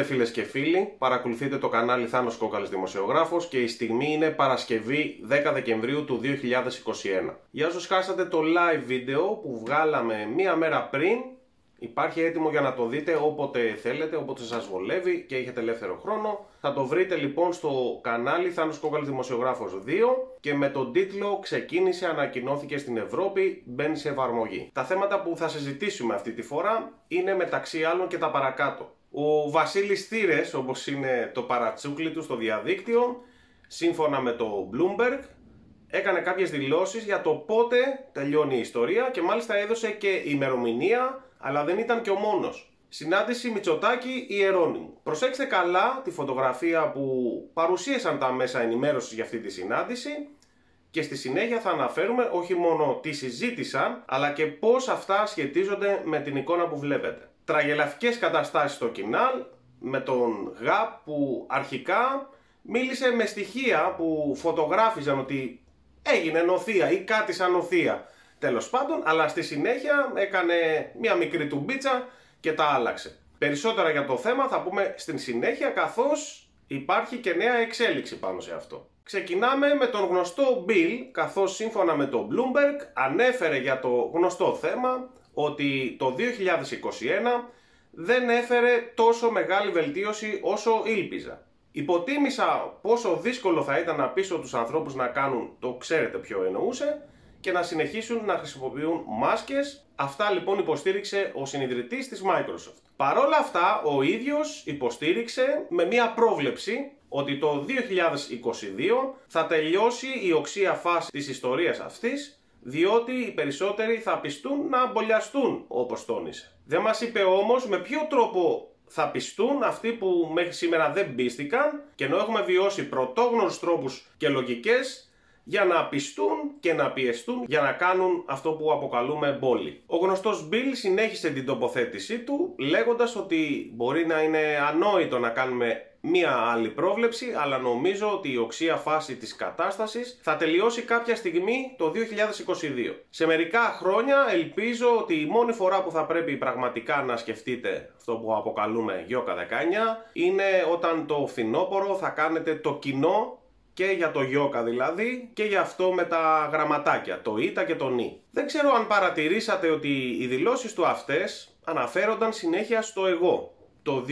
Καλώ ήρθατε φίλες και φίλοι. Παρακολουθείτε το κανάλι Θάνος Κόκαλης Δημοσιογράφος και η στιγμή είναι Παρασκευή 10 Δεκεμβρίου του 2021. Για όσους χάσατε το live βίντεο που βγάλαμε μία μέρα πριν, υπάρχει έτοιμο για να το δείτε όποτε θέλετε, όποτε σας βολεύει και έχετε ελεύθερο χρόνο. Θα το βρείτε λοιπόν στο κανάλι Θάνος Κόκαλης Δημοσιογράφος 2 και με τον τίτλο Ξεκίνησε, ανακοινώθηκε στην Ευρώπη, μπαίνει σε εφαρμογή. Τα θέματα που θα συζητήσουμε αυτή τη φορά είναι μεταξύ άλλων και τα παρακάτω. Ο Βασίλης Θήρες, όπως είναι το παρατσούκλι του στο διαδίκτυο, σύμφωνα με το Bloomberg, έκανε κάποιες δηλώσεις για το πότε τελειώνει η ιστορία και μάλιστα έδωσε και ημερομηνία, αλλά δεν ήταν και ο μόνος. Συνάντηση Μητσοτάκη Ιερώνυμου. Προσέξτε καλά τη φωτογραφία που παρουσίασαν τα μέσα ενημέρωσης για αυτή τη συνάντηση και στη συνέχεια θα αναφέρουμε όχι μόνο τι συζήτησαν, αλλά και πώς αυτά σχετίζονται με την εικόνα που βλέπετε τραγελαφικές καταστάσεις στο κοινάλ με τον ΓΑΠ που αρχικά μίλησε με στοιχεία που φωτογράφιζαν ότι έγινε νοθεία ή κάτι σαν νοθεία τέλος πάντων αλλά στη συνέχεια έκανε μια μικρή τουμπίτσα και τα άλλαξε. Περισσότερα για το θέμα θα πούμε στην συνέχεια καθώς υπάρχει και νέα εξέλιξη πάνω σε αυτό. Ξεκινάμε με τον γνωστό Bill καθώς σύμφωνα με το Bloomberg ανέφερε για το γνωστό θέμα ότι το 2021 δεν έφερε τόσο μεγάλη βελτίωση όσο ήλπιζα. Υποτίμησα πόσο δύσκολο θα ήταν να πείσω τους ανθρώπους να κάνουν το ξέρετε ποιο εννοούσε και να συνεχίσουν να χρησιμοποιούν μάσκες. Αυτά λοιπόν υποστήριξε ο συνειδητής της Microsoft. Παρόλα αυτά ο ίδιος υποστήριξε με μια πρόβλεψη ότι το 2022 θα τελειώσει η οξία φάση της ιστορίας αυτής διότι οι περισσότεροι θα πιστούν να αμπολιαστούν, όπως τόνισε. Δεν μας είπε όμως με ποιο τρόπο θα πιστούν αυτοί που μέχρι σήμερα δεν πίστηκαν και ενώ έχουμε βιώσει πρωτόγνωρους τρόπους και λογικές για να πιστούν και να πιεστούν για να κάνουν αυτό που αποκαλούμε μπόλι. Ο γνωστός Μπιλ συνέχισε την τοποθέτησή του λέγοντας ότι μπορεί να είναι ανόητο να κάνουμε μία άλλη πρόβλεψη, αλλά νομίζω ότι η οξία φάση της κατάστασης θα τελειώσει κάποια στιγμή το 2022. Σε μερικά χρόνια ελπίζω ότι η μόνη φορά που θα πρέπει πραγματικά να σκεφτείτε αυτό που αποκαλούμε γιώκα 19 είναι όταν το φθινόπωρο θα κάνετε το κοινό και για το γιώκα δηλαδή και για αυτό με τα γραμματάκια, το ήτα και το νι. Δεν ξέρω αν παρατηρήσατε ότι οι δηλώσεις του αυτές αναφέρονταν συνέχεια στο εγώ το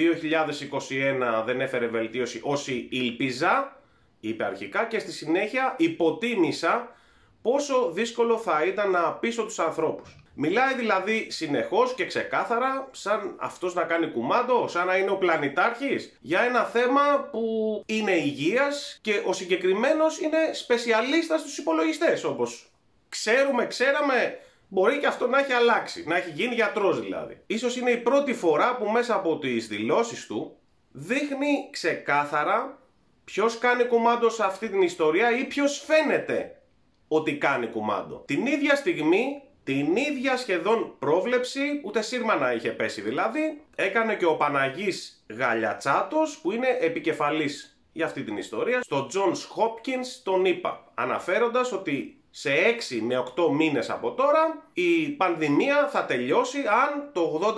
2021 δεν έφερε βελτίωση όσοι ήλπιζα, είπε αρχικά και στη συνέχεια υποτίμησα πόσο δύσκολο θα ήταν να πείσω τους ανθρώπους. Μιλάει δηλαδή συνεχώς και ξεκάθαρα σαν αυτός να κάνει κουμάντο, σαν να είναι ο πλανητάρχης για ένα θέμα που είναι υγείας και ο συγκεκριμένος είναι σπεσιαλίστας στους υπολογιστές όπως ξέρουμε, ξέραμε Μπορεί και αυτό να έχει αλλάξει, να έχει γίνει γιατρός δηλαδή. Ίσως είναι η πρώτη φορά που μέσα από τις δηλώσεις του δείχνει ξεκάθαρα ποιος κάνει κουμάντο σε αυτή την ιστορία ή ποιος φαίνεται ότι κάνει κουμάντο. Την ίδια στιγμή, την ίδια σχεδόν πρόβλεψη, ούτε σύρμα να είχε πέσει δηλαδή, έκανε και ο Παναγής Γαλιατσάτος που είναι επικεφαλής για αυτή την ιστορία, στο Johns Hopkins τον είπα, αναφέροντας ότι σε 6 με 8 μήνες από τώρα η πανδημία θα τελειώσει αν το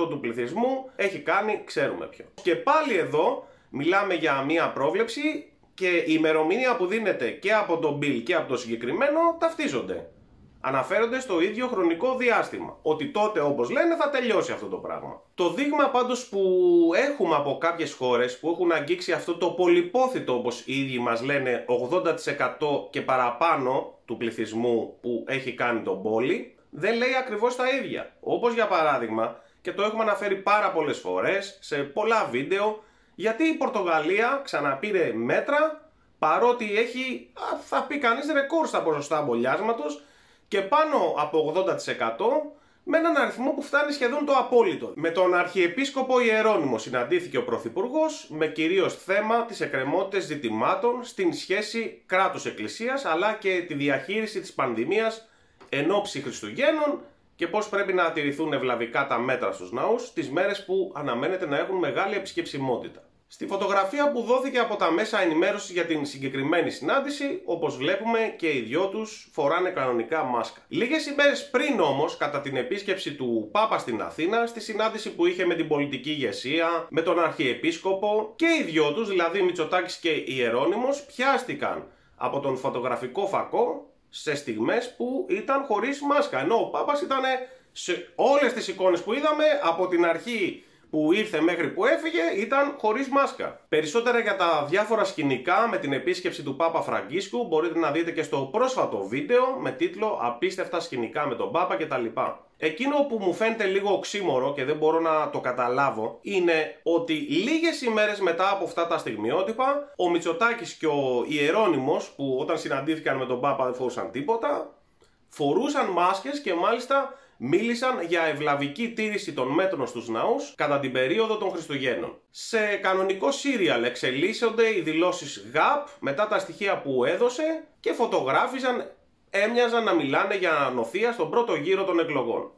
80% του πληθυσμού έχει κάνει ξέρουμε ποιο. Και πάλι εδώ μιλάμε για μία πρόβλεψη και η ημερομηνία που δίνεται και από τον Bill και από το συγκεκριμένο ταυτίζονται αναφέρονται στο ίδιο χρονικό διάστημα. Ότι τότε όπως λένε θα τελειώσει αυτό το πράγμα. Το δείγμα πάντως που έχουμε από κάποιες χώρες που έχουν αγγίξει αυτό το πολυπόθητο όπως οι ίδιοι μας λένε 80% και παραπάνω του πληθυσμού που έχει κάνει τον πόλη δεν λέει ακριβώς τα ίδια. Όπως για παράδειγμα και το έχουμε αναφέρει πάρα πολλές φορές σε πολλά βίντεο γιατί η Πορτογαλία ξαναπήρε μέτρα παρότι έχει, θα πει κανείς, ρεκόρ στα ποσοστά αμπολιάσματος και πάνω από 80% με έναν αριθμό που φτάνει σχεδόν το απόλυτο. Με τον Αρχιεπίσκοπο Ιερώνυμο συναντήθηκε ο Πρωθυπουργός με κυρίως θέμα τις εκκρεμότητες ζητημάτων στην σχέση κράτου-εκκλησία αλλά και τη διαχείριση της πανδημίας εν ώψη Χριστουγέννων και πώς πρέπει να τηρηθούν ευλαβικά τα μέτρα στους ναούς τι μέρες που αναμένεται να έχουν μεγάλη επισκεψιμότητα. Στη φωτογραφία που δόθηκε από τα μέσα ενημέρωσης για την συγκεκριμένη συνάντηση, όπως βλέπουμε και οι δυο τους φοράνε κανονικά μάσκα. Λίγες ημέρες πριν όμως, κατά την επίσκεψη του Πάπα στην Αθήνα, στη συνάντηση που είχε με την πολιτική ηγεσία, με τον Αρχιεπίσκοπο και οι δυο τους, δηλαδή Μητσοτάκης και Ιερώνυμος, πιάστηκαν από τον φωτογραφικό φακό σε στιγμές που ήταν χωρίς μάσκα. Ενώ ο Πάπας ήταν σε όλες τις εικόνες που είδαμε από την αρχή που ήρθε μέχρι που έφυγε ήταν χωρίς μάσκα. Περισσότερα για τα διάφορα σκηνικά με την επίσκεψη του Πάπα Φραγκίσκου μπορείτε να δείτε και στο πρόσφατο βίντεο με τίτλο «Απίστευτα σκηνικά με τον Πάπα» κτλ. Εκείνο που μου φαίνεται λίγο οξύμορο και δεν μπορώ να το καταλάβω είναι ότι λίγες ημέρες μετά από αυτά τα στιγμιότυπα ο Μητσοτάκης και ο Ιερώνυμος που όταν συναντήθηκαν με τον Πάπα δεν φορούσαν τίποτα φορούσαν μάσκες και μάλιστα μίλησαν για ευλαβική τήρηση των μέτρων στους ναούς κατά την περίοδο των Χριστουγέννων. Σε κανονικό σύριαλ εξελίσσονται οι δηλώσεις ΓΑΠ μετά τα στοιχεία που έδωσε και φωτογράφιζαν, έμοιαζαν να μιλάνε για νοθεία στον πρώτο γύρο των εκλογών.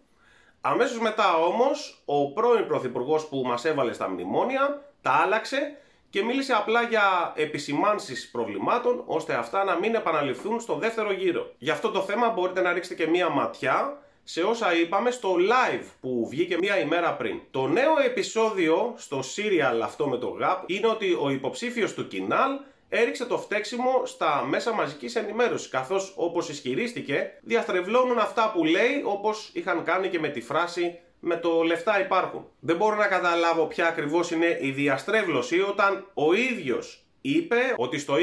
Αμέσως μετά όμως, ο πρώην Πρωθυπουργός που μας έβαλε στα μνημόνια τα άλλαξε και μίλησε απλά για επισημάνσεις προβλημάτων ώστε αυτά να μην επαναληφθούν στο δεύτερο γύρο. Για αυτό το θέμα μπορείτε να ρίξετε και μία ματιά σε όσα είπαμε στο live που βγήκε μία ημέρα πριν. Το νέο επεισόδιο στο serial αυτό με το GAP είναι ότι ο υποψήφιος του Κινάλ έριξε το φταίξιμο στα μέσα μαζικής ενημέρωσης καθώς όπως ισχυρίστηκε διαστρεβλώνουν αυτά που λέει όπως είχαν κάνει και με τη φράση με το λεφτά υπάρχουν. Δεν μπορώ να καταλάβω ποια ακριβώς είναι η διαστρέβλωση όταν ο ίδιος είπε ότι στο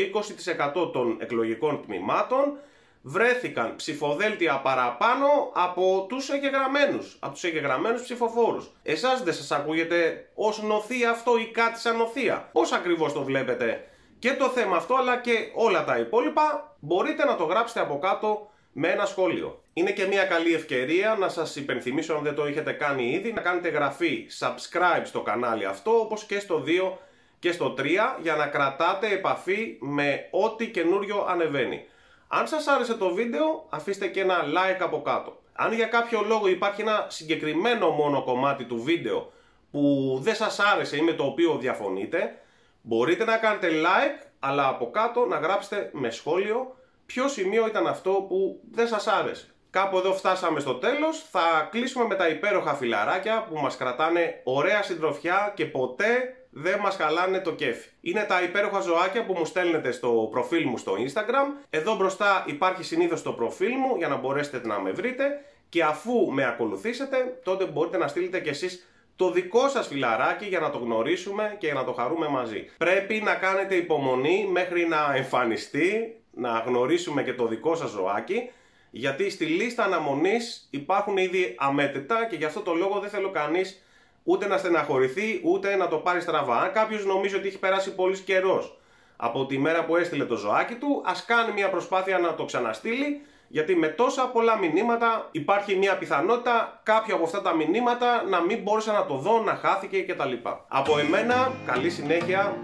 20% των εκλογικών τμήματων βρέθηκαν ψηφοδέλτια παραπάνω από τους εγγεγραμμένους, από τους εγγεγραμμένους ψηφοφόρους. Εσάς δεν σας ακούγεται ως νοθεία αυτό ή κάτι σαν νοθεία. Πώς ακριβώς το βλέπετε; Και το θέμα αυτό αλλά και όλα τα υπόλοιπα μπορείτε να το γράψετε από κάτω με ένα σχόλιο. Είναι και μια καλή ευκαιρία να σας υπενθυμίσω αν δεν το έχετε κάνει ήδη να κάνετε γραφή subscribe στο κανάλι αυτό όπως και στο 2 και στο 3 για να κρατάτε επαφή με ό,τι καινούριο ανεβαίνει. Αν σας άρεσε το βίντεο, αφήστε και ένα like από κάτω. Αν για κάποιο λόγο υπάρχει ένα συγκεκριμένο μόνο κομμάτι του βίντεο που δεν σας άρεσε ή με το οποίο διαφωνείτε, μπορείτε να κάνετε like, αλλά από κάτω να γράψετε με σχόλιο ποιο σημείο ήταν αυτό που δεν σας άρεσε. Κάπου εδώ φτάσαμε στο τέλος, θα κλείσουμε με τα υπέροχα φιλαράκια που μας κρατάνε ωραία συντροφιά και ποτέ δεν μας χαλάνε το κέφι. Είναι τα υπέροχα ζωάκια που μου στέλνετε στο προφίλ μου στο Instagram. Εδώ μπροστά υπάρχει συνήθως το προφίλ μου για να μπορέσετε να με βρείτε και αφού με ακολουθήσετε τότε μπορείτε να στείλετε κι εσείς το δικό σας φιλαράκι για να το γνωρίσουμε και για να το χαρούμε μαζί. Πρέπει να κάνετε υπομονή μέχρι να εμφανιστεί, να γνωρίσουμε και το δικό σας ζωάκι γιατί στη λίστα αναμονής υπάρχουν ήδη αμέτρητα και γι' αυτό το λόγο δεν θέλω κανείς ούτε να στεναχωρηθεί, ούτε να το πάρει στραβά. Αν κάποιος νομίζει ότι έχει περάσει πολύ καιρός από τη μέρα που έστειλε το ζωάκι του, ας κάνει μια προσπάθεια να το ξαναστείλει, γιατί με τόσα πολλά μηνύματα υπάρχει μια πιθανότητα κάποια από αυτά τα μηνύματα να μην μπόρεσα να το δω, να χάθηκε κτλ. Από εμένα, καλή συνέχεια,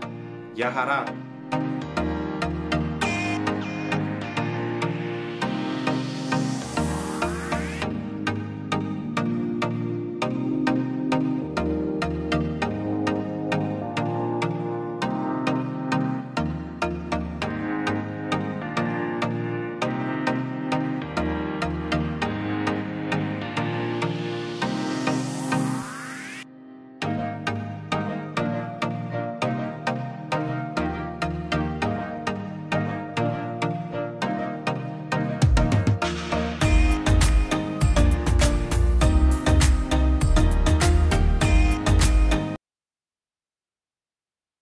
για χαρά.